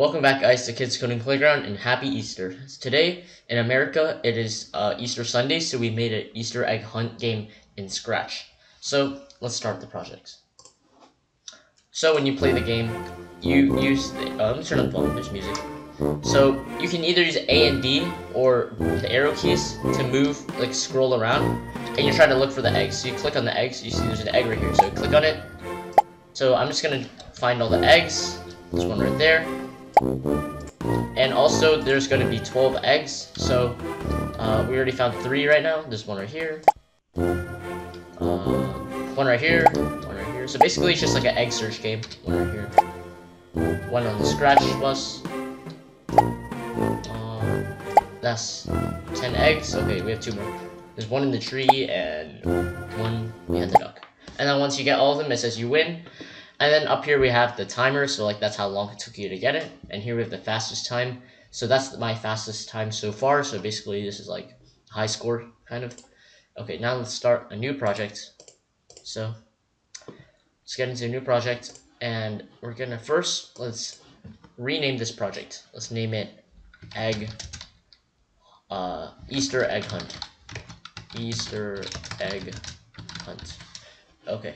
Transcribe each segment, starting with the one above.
Welcome back, guys, to Kids Coding Playground, and happy Easter. Today, in America, it is uh, Easter Sunday, so we made an Easter egg hunt game in Scratch. So, let's start the project. So, when you play the game, you use the, uh, let me turn up the volume, there's music. So, you can either use A and D, or the arrow keys to move, like scroll around, and you're trying to look for the eggs. So you click on the eggs, you see there's an egg right here, so click on it. So, I'm just gonna find all the eggs, there's one right there. And also, there's going to be 12 eggs. So, uh, we already found three right now. There's one right here. Uh, one right here. One right here. So basically, it's just like an egg search game. One right here. One on the scratch bus. Uh, that's 10 eggs. Okay, we have two more. There's one in the tree and one behind the duck. And then once you get all of them, it says you win. And then up here we have the timer, so like that's how long it took you to get it. And here we have the fastest time. So that's my fastest time so far. So basically this is like high score kind of. Okay, now let's start a new project. So let's get into a new project and we're gonna first let's rename this project. Let's name it egg uh, Easter egg hunt. Easter egg hunt. Okay,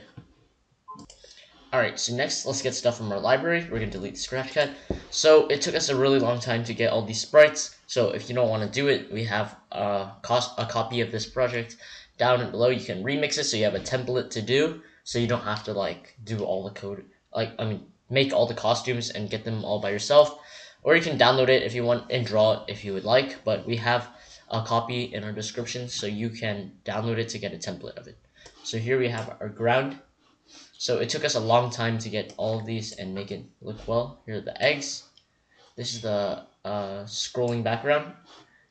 Alright, so next, let's get stuff from our library. We're to delete the scratch cat. So, it took us a really long time to get all these sprites. So, if you don't want to do it, we have a, cost, a copy of this project down below. You can remix it so you have a template to do. So, you don't have to, like, do all the code. Like, I mean, make all the costumes and get them all by yourself. Or you can download it if you want and draw it if you would like. But we have a copy in our description so you can download it to get a template of it. So, here we have our ground so it took us a long time to get all of these and make it look well. Here are the eggs. This is the uh, scrolling background.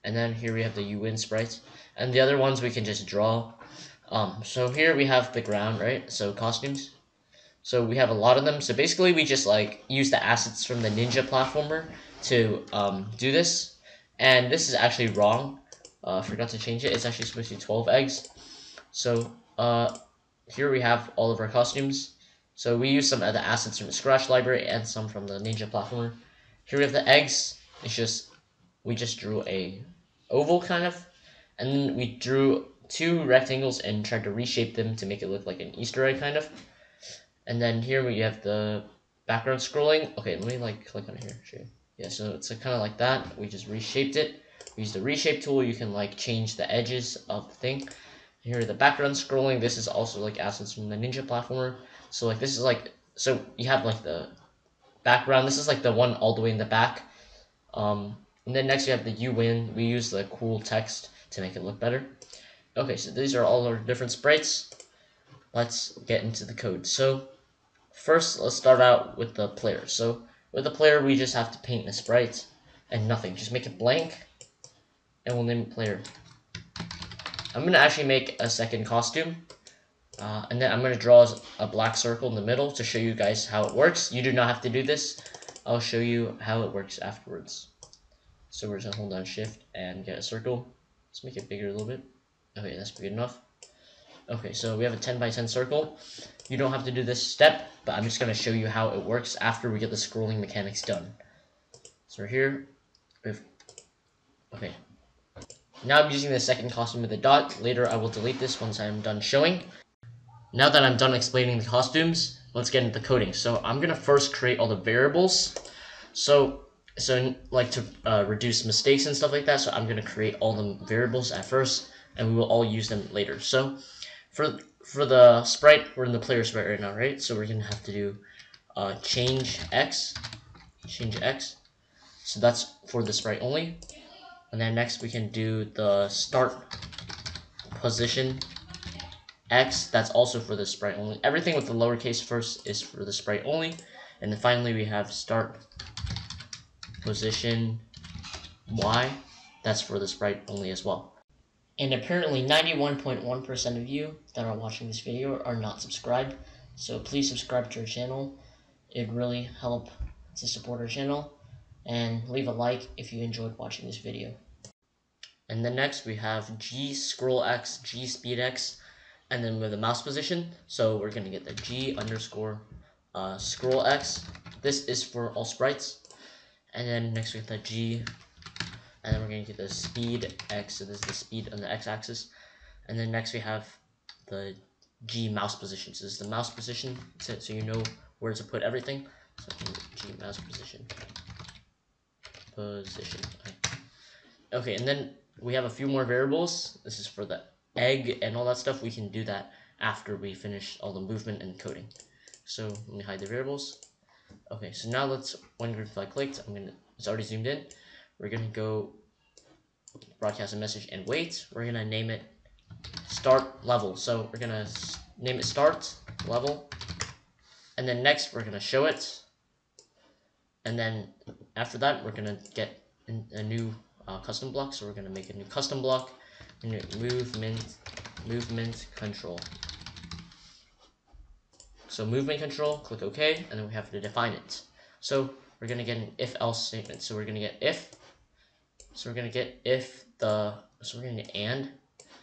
And then here we have the win sprites. And the other ones we can just draw. Um, so here we have the ground, right? So costumes. So we have a lot of them. So basically we just like use the assets from the Ninja platformer to um, do this. And this is actually wrong. Uh, forgot to change it. It's actually supposed to be 12 eggs. So uh, here we have all of our costumes. So we use some of the assets from the Scratch library and some from the Ninja platformer. Here we have the eggs. It's just, we just drew a oval kind of. And then we drew two rectangles and tried to reshape them to make it look like an Easter egg kind of. And then here we have the background scrolling. Okay, let me like click on here. You. Yeah, so it's kind of like that. We just reshaped it. We use the reshape tool. You can like change the edges of the thing. Here the background scrolling. This is also like assets from the Ninja platformer. So like this is like so you have like the background. This is like the one all the way in the back. Um, and then next you have the you win. We use the cool text to make it look better. Okay, so these are all our different sprites. Let's get into the code. So first let's start out with the player. So with the player we just have to paint the sprite and nothing. Just make it blank and we'll name it player. I'm going to actually make a second costume. Uh, and then I'm going to draw a black circle in the middle to show you guys how it works. You do not have to do this. I'll show you how it works afterwards. So we're just going to hold down shift and get a circle. Let's make it bigger a little bit. Okay, that's good enough. Okay, so we have a 10 by 10 circle. You don't have to do this step, but I'm just going to show you how it works after we get the scrolling mechanics done. So we're here. We've, okay, now I'm using the second costume with a dot. Later I will delete this once I'm done showing. Now that I'm done explaining the costumes, let's get into the coding. So I'm going to first create all the variables. So so like to uh, reduce mistakes and stuff like that. So I'm going to create all the variables at first and we will all use them later. So for for the sprite, we're in the player sprite right now, right? So we're going to have to do uh, change x, change x. So that's for the sprite only. And then next we can do the start position X, that's also for the sprite only. Everything with the lowercase first is for the sprite only. And then finally we have start position Y, that's for the sprite only as well. And apparently 91.1% of you that are watching this video are not subscribed. So please subscribe to our channel. It really help to support our channel. And leave a like if you enjoyed watching this video. And then next we have G scroll X, G speed X, and then with the mouse position. So we're going to get the G underscore uh, scroll X. This is for all sprites. And then next we have the G, and then we're going to get the speed X, so this is the speed on the X axis. And then next we have the G mouse position. So this is the mouse position, so, so you know where to put everything. So G mouse position. Position. Okay, and then we have a few more variables. This is for the egg and all that stuff. We can do that after we finish all the movement and coding. So let me hide the variables. Okay, so now let's, when green flag clicked, I'm gonna, it's already zoomed in. We're gonna go broadcast a message and wait. We're gonna name it start level. So we're gonna name it start level. And then next we're gonna show it. And then after that, we're gonna get a new uh, custom block. So we're gonna make a new custom block, movement, movement control. So movement control, click OK, and then we have to define it. So we're gonna get an if-else statement. So we're gonna get if. So we're gonna get if the. So we're gonna get and.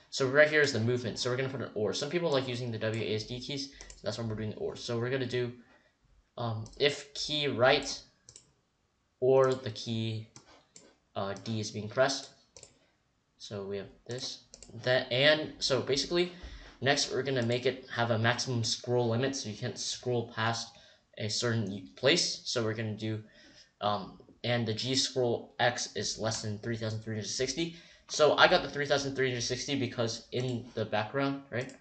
So right here is the movement. So we're gonna put an or. Some people like using the WASD keys. So that's why we're doing the or. So we're gonna do um, if key right or the key uh, D is being pressed. So we have this, that, and so basically Next, we're gonna make it have a maximum scroll limit, so you can't scroll past a certain place. So we're gonna do, um, and the G scroll X is less than 3,360. So I got the 3,360 because in the background, right,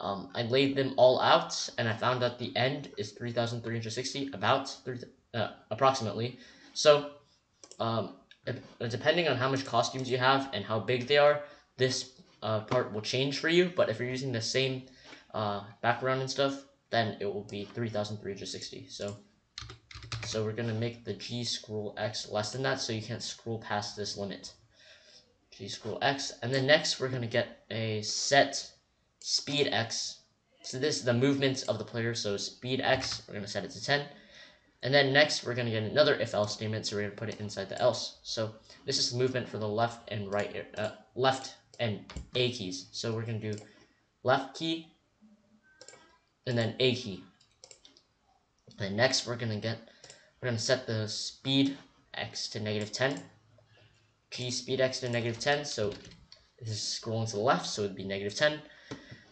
um, I laid them all out, and I found that the end is 3,360, about, three, uh, approximately. So, um, depending on how much costumes you have and how big they are, this uh, part will change for you, but if you're using the same uh, background and stuff, then it will be 3,360. So, so we're gonna make the G scroll X less than that, so you can't scroll past this limit. G scroll X, and then next we're gonna get a set speed X. So this is the movement of the player, so speed X, we're gonna set it to 10. And then next, we're going to get another if-else statement, so we're going to put it inside the else. So this is the movement for the left and right, uh, left and A keys. So we're going to do left key and then A key. And next we're going to get, we're going to set the speed X to negative 10. G speed X to negative 10. So this is scrolling to the left, so it'd be negative 10.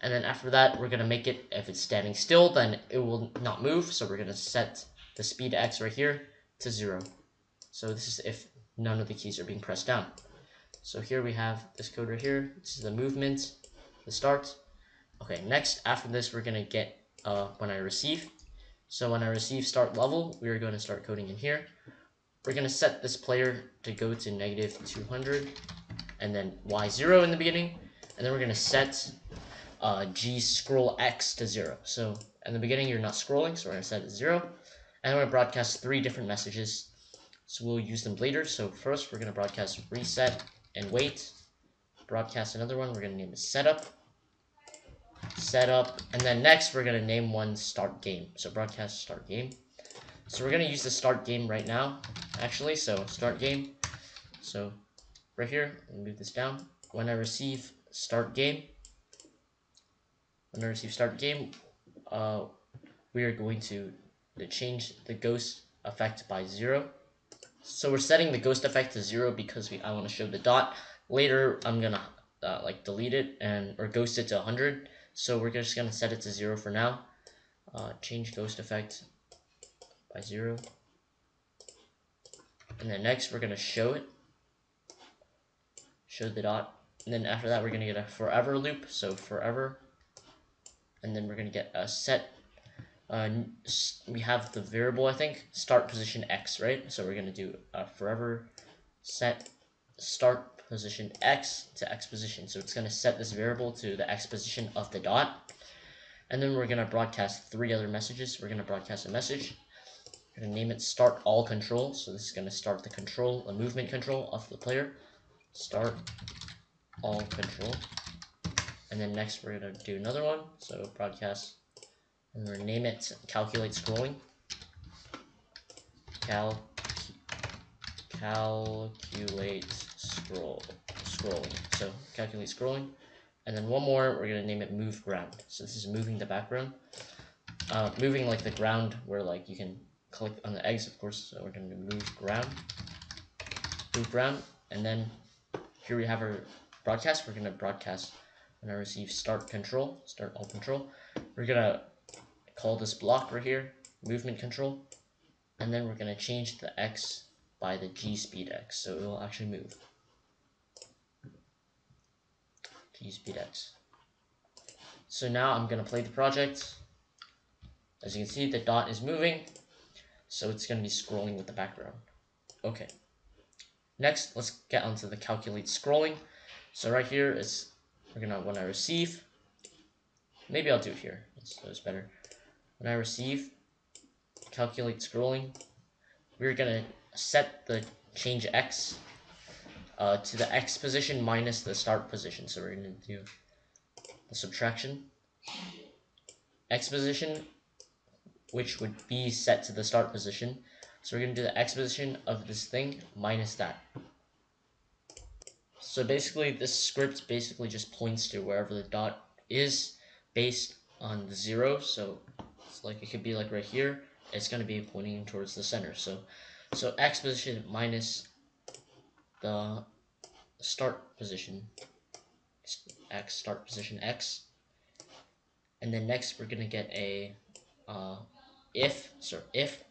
And then after that, we're going to make it, if it's standing still, then it will not move. So we're going to set the speed X right here to 0. So this is if none of the keys are being pressed down. So here we have this code right here. This is the movement, the start. Okay, next, after this, we're going to get uh, when I receive. So when I receive start level, we are going to start coding in here. We're going to set this player to go to negative 200 and then y0 in the beginning. And then we're going to set uh, g scroll x to 0. So in the beginning, you're not scrolling, so we're going to set it to 0. We're going to broadcast three different messages. So we'll use them later. So first, we're going to broadcast reset and wait. Broadcast another one. We're going to name it setup. Setup. And then next, we're going to name one start game. So broadcast start game. So we're going to use the start game right now, actually. So start game. So right here, move this down. When I receive start game, when I receive start game, uh, we are going to change the ghost effect by zero. So we're setting the ghost effect to zero because we I want to show the dot. Later, I'm gonna uh, like delete it and or ghost it to 100. So we're just gonna set it to zero for now. Uh, change ghost effect by zero. And then next, we're gonna show it. Show the dot. And then after that, we're gonna get a forever loop. So forever. And then we're gonna get a set uh, we have the variable, I think, start position x, right? So we're going to do a forever set start position x to x position. So it's going to set this variable to the x position of the dot. And then we're going to broadcast three other messages. We're going to broadcast a message. We're going to name it start all control. So this is going to start the control, the movement control of the player. Start all control. And then next we're going to do another one. So broadcast To name it calculate scrolling. Cal calculate scroll scrolling. So calculate scrolling. And then one more, we're going to name it move ground. So this is moving the background. Uh, moving like the ground where like you can click on the eggs, of course. So we're going to move ground, move ground, and then here we have our broadcast. We're going to broadcast when I receive start control, start all control. We're going to call this block right here movement control, and then we're going to change the x by the g speed x, so it will actually move. G speed x. So now I'm going to play the project. As you can see, the dot is moving, so it's going to be scrolling with the background. Okay. Next, let's get onto the calculate scrolling. So right here is, we're going to, when I receive, maybe I'll do it here, so it's better. When I receive, calculate scrolling, we're going to set the change x uh, to the x position minus the start position. So we're to do the subtraction. X position which would be set to the start position. So we're to do the x position of this thing minus that. So basically this script basically just points to wherever the dot is based on the zero. So like it could be like right here. It's going to be pointing towards the center. So so x position minus the start position x start position x and then next we're gonna get a uh, if, so if,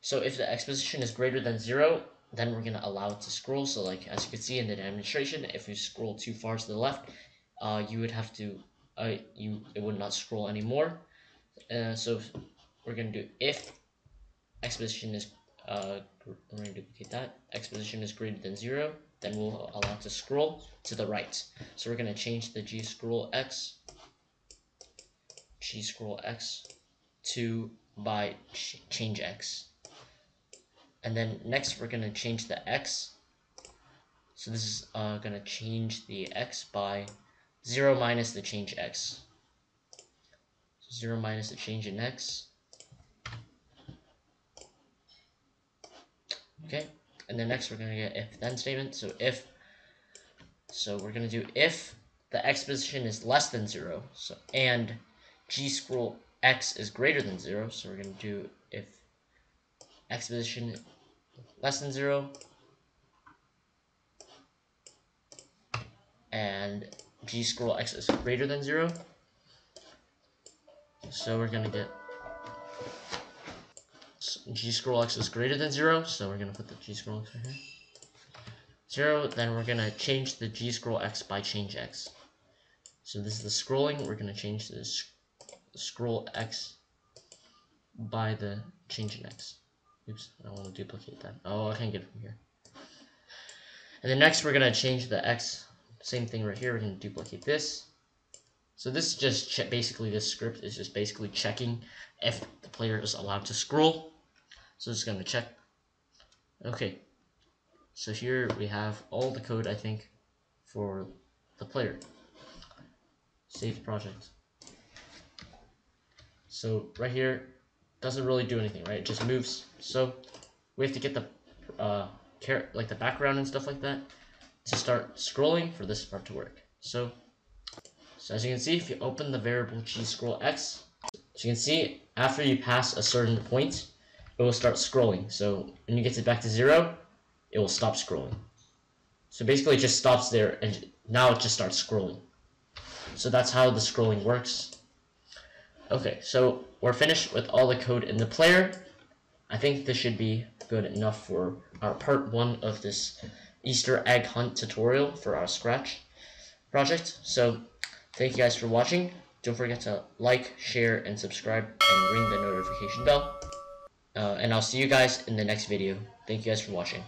so if the x position is greater than zero, then we're gonna allow it to scroll. So like, as you can see in the demonstration, if you scroll too far to the left, uh, you would have to, uh, you, it would not scroll anymore. Uh, so we're gonna do if x position is, uh, we're gonna duplicate that, x position is greater than zero, then we'll allow to scroll to the right. So we're gonna change the g scroll x, g scroll x to by ch change x. And then next we're going to change the x. So this is uh, going to change the x by 0 minus the change x. So 0 minus the change in x. Okay, and then next we're going to get if then statement. So if, so we're going to do if the x position is less than 0, so and g scroll x is greater than 0, so we're going to do if x position less than 0 and g scroll x is greater than 0. So we're going to get g scroll x is greater than 0, so we're going to put the g scroll x right here. 0, then we're going to change the g scroll x by change x. So this is the scrolling, we're going to change this scroll x by the change in x. Oops, I want to duplicate that. Oh, I can't get it from here. And then next we're going to change the x, same thing right here, we're going to duplicate this. So this is just basically this script is just basically checking if the player is allowed to scroll. So it's going to check. Okay, so here we have all the code I think for the player. Save project. So right here, doesn't really do anything, right? It just moves. So we have to get the uh, like the background and stuff like that to start scrolling for this part to work. So, so as you can see, if you open the variable g scroll x, as you can see, after you pass a certain point, it will start scrolling. So when you get it back to zero, it will stop scrolling. So basically it just stops there and now it just starts scrolling. So that's how the scrolling works. Okay, so we're finished with all the code in the player. I think this should be good enough for our part one of this Easter egg hunt tutorial for our Scratch project. So thank you guys for watching. Don't forget to like, share, and subscribe, and ring the notification bell. Uh, and I'll see you guys in the next video. Thank you guys for watching.